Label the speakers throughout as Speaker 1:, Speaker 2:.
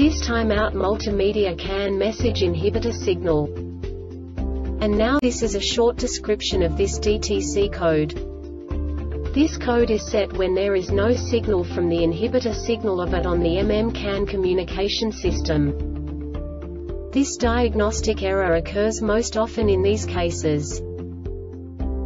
Speaker 1: DIS timeout multimedia CAN message inhibitor signal. And now this is a short description of this DTC code. This code is set when there is no signal from the inhibitor signal of it on the MM-CAN communication system. This diagnostic error occurs most often in these cases.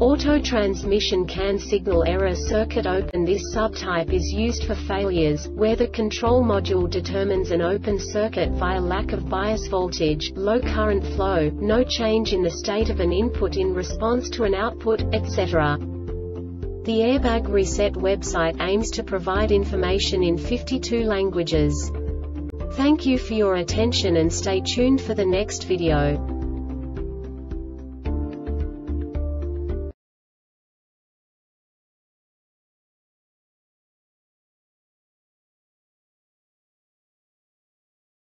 Speaker 1: Auto transmission CAN signal error circuit open This subtype is used for failures, where the control module determines an open circuit via lack of bias voltage, low current flow, no change in the state of an input in response to an output, etc. The Airbag Reset website aims to provide information in 52 languages. Thank you for your attention and stay tuned for the next video.